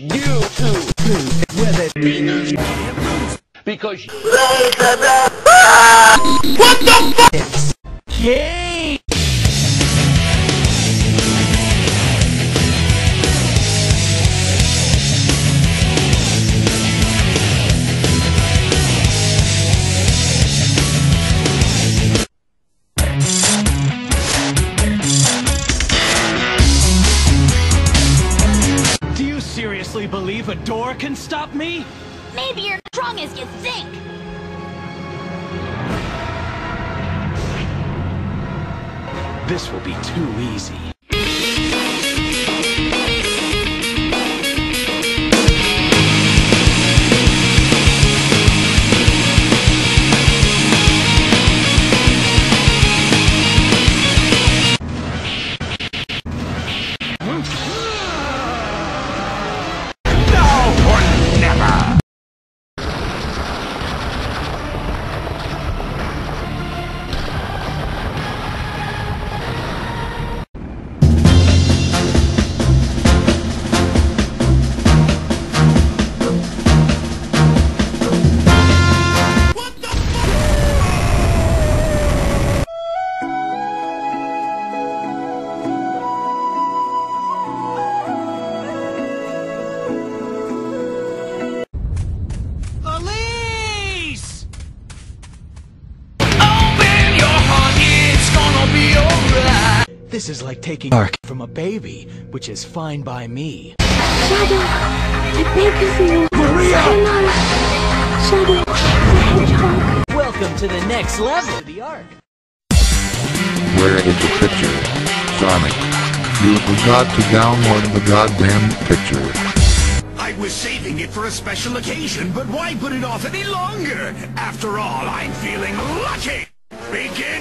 You two with it because what the fuck? Gay. Seriously believe a door can stop me? Maybe you're strong as you think. This will be too easy. This is like taking arc from a baby, which is fine by me. Shadow, I beg of you. Maria! Sayonara. Shadow, the hedgehog. Welcome to the next level of the ARK. Where is the picture? Sonic. You forgot to download the goddamn picture. I was saving it for a special occasion, but why put it off any longer? After all, I'm feeling lucky! Begin!